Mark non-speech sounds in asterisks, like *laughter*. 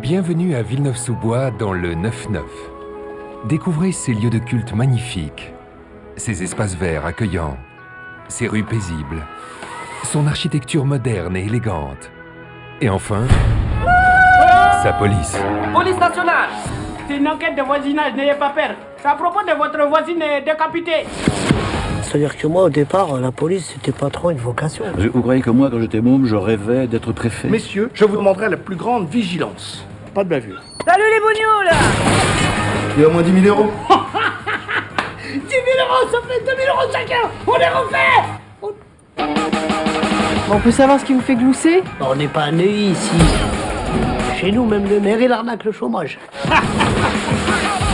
Bienvenue à Villeneuve-sous-Bois dans le 9-9. Découvrez ces lieux de culte magnifiques, ces espaces verts accueillants, ses rues paisibles, son architecture moderne et élégante. Et enfin, sa police. Police nationale C'est une enquête de voisinage, n'ayez pas peur. C'est à propos de votre voisine décapitée. C'est-à-dire que moi, au départ, la police, c'était pas trop une vocation. Vous croyez que moi, quand j'étais môme, je rêvais d'être préfet Messieurs, je vous demanderai la plus grande vigilance. Pas de bavure. Salut les bougnous, là Il y a au moins 10 000 euros. *laughs* 10 000 euros, ça fait 2 000 euros chacun On est refait On peut savoir ce qui vous fait glousser? On n'est pas né ici. Chez nous, même le maire, il arnaque le chômage. *laughs*